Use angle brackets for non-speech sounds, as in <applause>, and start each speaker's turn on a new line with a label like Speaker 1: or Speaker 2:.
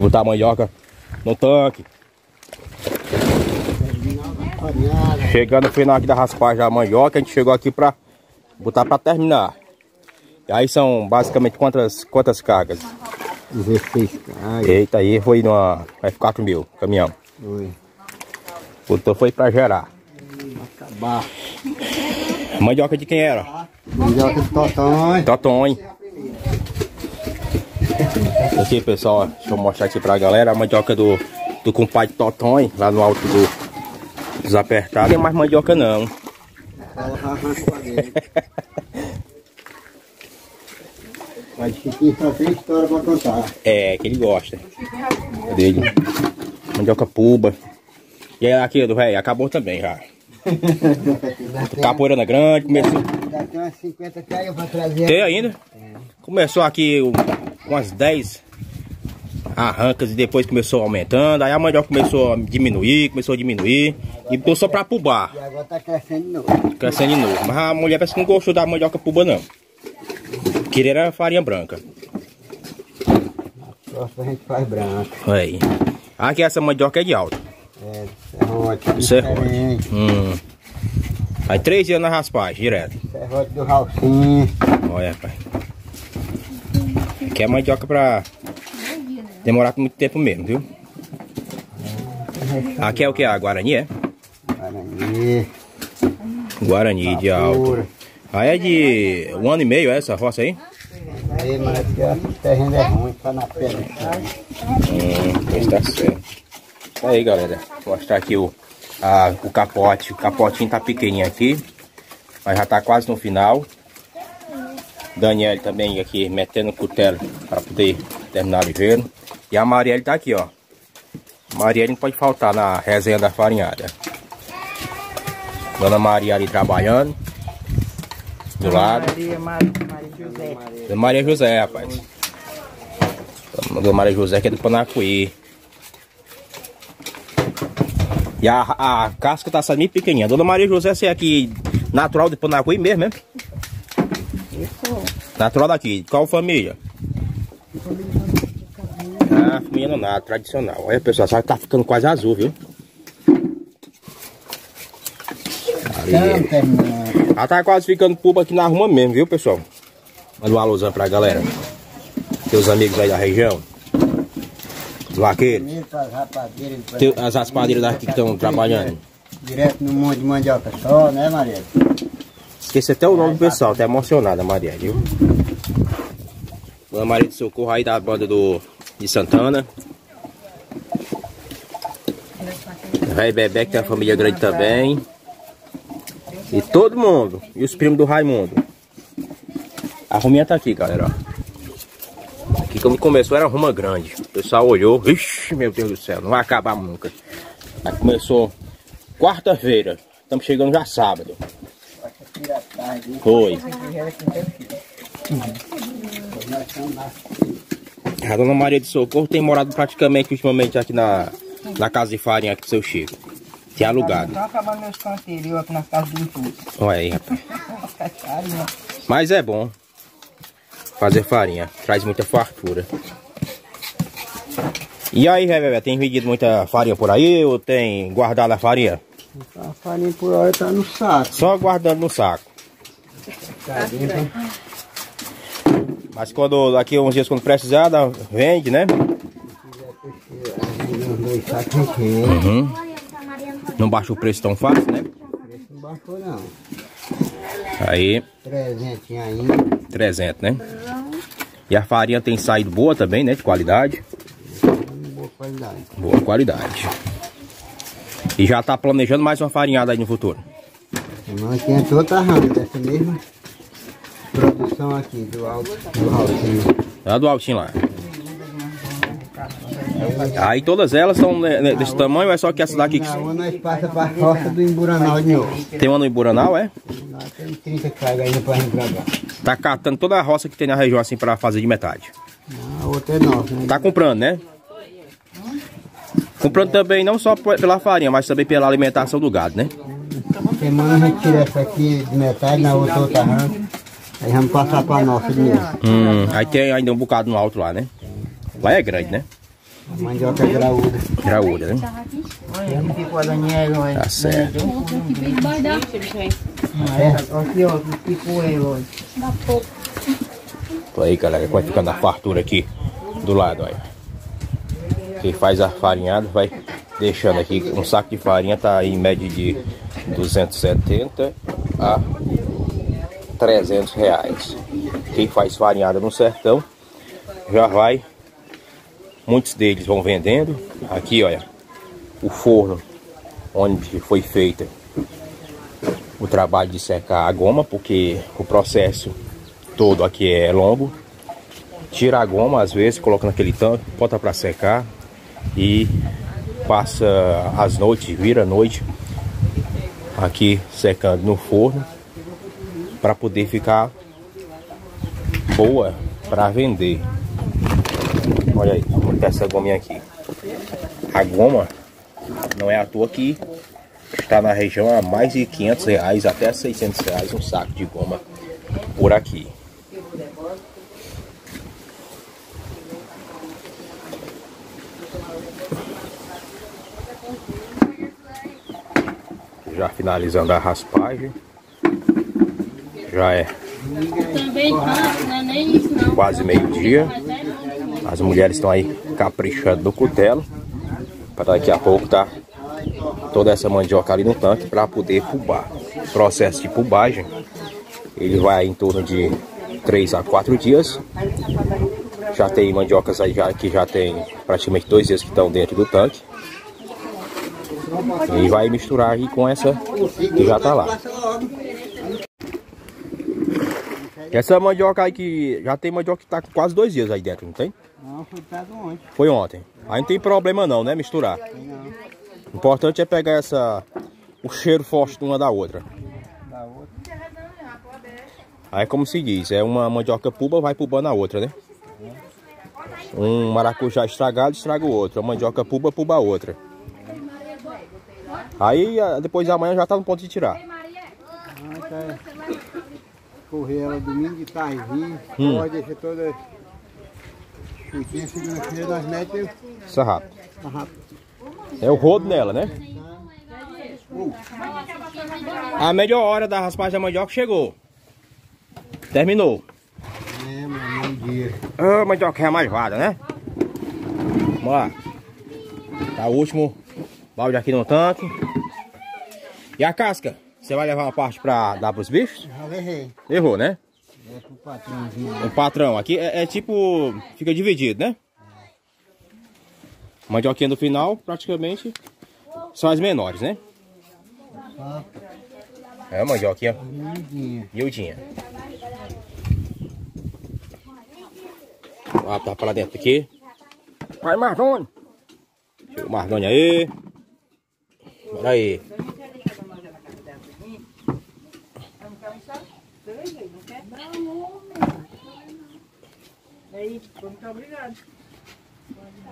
Speaker 1: Botar a mandioca no tanque. Chegando no final aqui da raspagem da mandioca, a gente chegou aqui pra botar pra terminar. E aí são basicamente quantas, quantas cargas?
Speaker 2: 16 cargas.
Speaker 1: Eita, aí foi numa F4 mil, caminhão.
Speaker 2: Foi.
Speaker 1: Botou foi pra gerar.
Speaker 2: Acabar.
Speaker 1: Mandioca de quem era?
Speaker 2: Mandioca de.
Speaker 1: Totonho. <laughs> Aqui pessoal, deixa eu mostrar aqui pra galera a mandioca do, do compadre Totonho, lá no alto do, dos apertados. Não tem mais mandioca não. <laughs>
Speaker 2: Mas Chiquinho só tem história pra contar.
Speaker 1: É, que ele gosta. Dele. Mandioca puba. E aí aqui do velho, acabou também já. <laughs> Capoeirana grande, começou.
Speaker 2: Tem umas 50 caiu pra trazer.
Speaker 1: Tem ainda? Começou aqui o- umas 10 arrancas e depois começou aumentando. Aí a mandioca começou a diminuir, começou a diminuir. E botou só pra pubar,
Speaker 2: E agora tá crescendo de novo.
Speaker 1: crescendo de novo. Mas a mulher parece que não gostou da mandioca puba não. Queria era farinha branca.
Speaker 2: Próximo a gente faz branco.
Speaker 1: Aí. Aqui essa mandioca é de alta.
Speaker 2: É, serrote.
Speaker 1: Serrote.
Speaker 2: diferente.
Speaker 1: Hum. Aí três dias na raspagem, direto.
Speaker 2: Serrote do Ralcinho.
Speaker 1: Olha, rapaz. Que é mandioca pra demorar muito tempo mesmo, viu? Aqui é o que? A Guarani, é?
Speaker 2: Guarani.
Speaker 1: Guarani de alto. Aí é de um ano e meio essa roça aí?
Speaker 2: Aí, mas o terreno é ruim, tá na pedra.
Speaker 1: Hum, pois tá certo. Isso aí, galera. Vou mostrar aqui o, a- o capote. O capotinho tá pequenininho aqui. Mas já tá quase no final. Daniel também aqui metendo o cutelo para poder terminar ver. E a Marielle tá aqui, ó. Marielle não pode faltar na resenha da farinhada. Dona Maria ali trabalhando. Do lado.
Speaker 3: Maria, Maria, Maria José.
Speaker 1: Dona Maria José, rapaz. Dona Maria José que é do Panacuí. E a, a casca tá saindo pequenininha. Dona Maria José, você é aqui natural de Panacuí mesmo, né? Natural daqui. Qual família? Ah, família nada, tradicional. Olha, pessoal, sabe que tá ficando quase azul, viu? Ali.
Speaker 2: Terminando.
Speaker 1: Ela tá quase ficando puba aqui na rua mesmo, viu, pessoal? Manda um alôzão pra galera. Teus amigos aí da região. Os vaqueiros. Teu- as raspadeiras daqui que estão trabalhando.
Speaker 2: Direto no monte de mandioca só, né, Maria?
Speaker 1: Esqueci até o nome do pessoal, tá emocionada, Maria, viu? Dona Maria de Socorro aí da banda do, de Santana. Rei Bebé que tem uma família grande também. E todo mundo. E os primos do Raimundo. A ruminha tá aqui, galera. Aqui quando começou era ruma grande. O pessoal olhou. Ixi, meu Deus do céu, não vai acabar nunca. Aí começou quarta-feira. Estamos chegando já sábado. Foi. A dona Maria de Socorro tem morado praticamente ultimamente aqui na, na casa de farinha aqui do seu Chico. Tem alugado.
Speaker 3: Meus canteiros eu aqui nas casas do Impulso.
Speaker 1: Olha aí, rapaz. <laughs>
Speaker 3: As cacharinhas.
Speaker 1: Mas é bom fazer farinha. Traz muita fartura. E aí, Bebé, tem vendido muita farinha por aí ou tem guardado a farinha?
Speaker 2: A farinha por hora tá no saco.
Speaker 1: Só guardando no saco.
Speaker 2: Tá.
Speaker 1: Mas quando daqui a uns dias quando precisar, dá- vende, né? Uhum. Não baixa o preço tão fácil, né?
Speaker 2: Esse não baixou não.
Speaker 1: Aí,
Speaker 2: 300 ainda.
Speaker 1: 300, né? E a farinha tem saído boa também, né? De qualidade.
Speaker 2: Boa qualidade.
Speaker 1: Boa qualidade. E já tá planejando mais uma farinhada aí no futuro.
Speaker 2: Nós temos outra rama dessa mesma produção aqui do alto do Ralcinho.
Speaker 1: Lá do altinho lá. Aí todas elas são né, desse tamanho, é só que essa daqui que
Speaker 2: Na rua nós passa pra roça do Emburanal de novo.
Speaker 1: tem uma no Iburanal, é?
Speaker 2: Tem 30 cargas ainda pra gente gravar.
Speaker 1: Tá catando toda a roça que tem na região assim pra fazer de metade.
Speaker 2: A outra é nossa, né?
Speaker 1: Tá comprando, né? Comprando também não só pela farinha, mas também pela alimentação do gado, né?
Speaker 2: Semana a gente tira essa aqui de metade, na outra outra arranca. Aí vamos passar pra nossa de novo.
Speaker 1: Hum, aí tem ainda um bocado no alto lá, né? Lá é grande, né?
Speaker 2: A mandioca graúda.
Speaker 1: Graúda, né?
Speaker 3: Olha, como ficou a Daniela, olha.
Speaker 1: Tá certo.
Speaker 3: É, aqui, ó, que ficou ele, olha.
Speaker 1: Tô aí, galera, vai ficando a fartura aqui do lado, olha. Quem faz a farinhada vai deixando aqui. Um saco de farinha tá aí em média de 270 a 300 reais. Quem faz farinhada no sertão já vai. Muitos deles vão vendendo. Aqui, olha, o forno onde foi feita o trabalho de secar a goma, porque o processo todo aqui é longo. Tira a goma, às vezes, coloca naquele tanque, bota para secar e passa as noites, vira a noite aqui secando no forno para poder ficar boa para vender. Olha aí, como tá essa gominha aqui. A goma não é à toa que está na região a mais de 500 reais até 600 reais um saco de goma por aqui. Já finalizando a raspagem. Já é
Speaker 4: é não.
Speaker 1: quase meio-dia. As mulheres estão aí caprichando no cutelo. Para daqui a pouco tá toda essa mandioca ali no tanque para poder pubar. O processo de pubagem ele vai em torno de 3 a 4 dias. Já tem mandiocas aí já, que já tem praticamente dois dias que estão dentro do tanque. E vai misturar aí com essa que já tá lá. Essa mandioca aí que já tem mandioca que tá com quase dois dias aí dentro, não tem?
Speaker 2: Não, foi dado ontem.
Speaker 1: Foi ontem. Aí não tem problema não, né? Misturar. O importante é pegar essa o cheiro forte de uma da outra.
Speaker 2: Da outra.
Speaker 1: Aí como se diz, é uma mandioca puba, vai pubando a outra, né? Um maracujá estragado, estraga o outro. A mandioca puba, puba a outra. Aí depois da manhã já tá no ponto de tirar.
Speaker 2: Ah, tá. Correr ela domingo de tarde,
Speaker 1: Hum.
Speaker 2: pode deixar toda chutinha, segunda-feira nós metemos
Speaker 1: Isso é rápido.
Speaker 2: tá.
Speaker 1: É o rodo nela, né? A melhor hora da raspagem da mandioca chegou. Terminou.
Speaker 2: É, mano, meio-dia.
Speaker 1: Ah, mandioca é mais vada, né? Vamos lá. Tá o último balde aqui no tanque. E a casca? Você vai levar uma parte pra dar pros bichos?
Speaker 2: Já levei.
Speaker 1: Errou, né?
Speaker 2: É pro patrãozinho.
Speaker 1: O patrão aqui é, é tipo. Fica dividido, né? Mandioquinha do final, praticamente, são as menores, né? É mandioquinha
Speaker 2: miudinha.
Speaker 1: Vamos tá pra lá dentro aqui. Vai, Marlone! Chega o aí. Bora aí.
Speaker 3: Aí, muito obrigado.